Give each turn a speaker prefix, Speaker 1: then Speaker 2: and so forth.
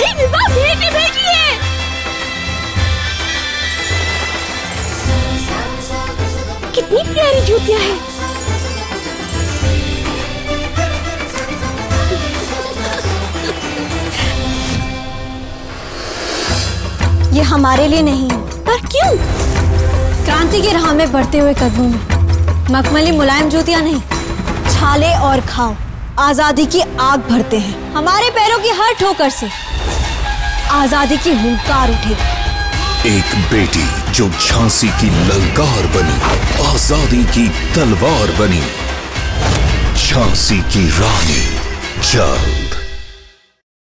Speaker 1: हमारी विवाह भेंट भेजी है। कितनी प्यारी जूतियाँ हैं।
Speaker 2: ये हमारे लिए नहीं है
Speaker 1: पर क्यों?
Speaker 2: क्रांति की राह में बढ़ते हुए कदमों में। मखमली मुलायम जूतियाँ नहीं, छाले और खाओ, आज़ादी की आग भरते हैं। हमारे पैरों की हर ठोकर से। आज़ादी की हुंकार उठेगी
Speaker 3: एक बेटी जो झांसी की ललकार बनी, आज़ादी की तलवार बनी। झांसी की रानी जल्द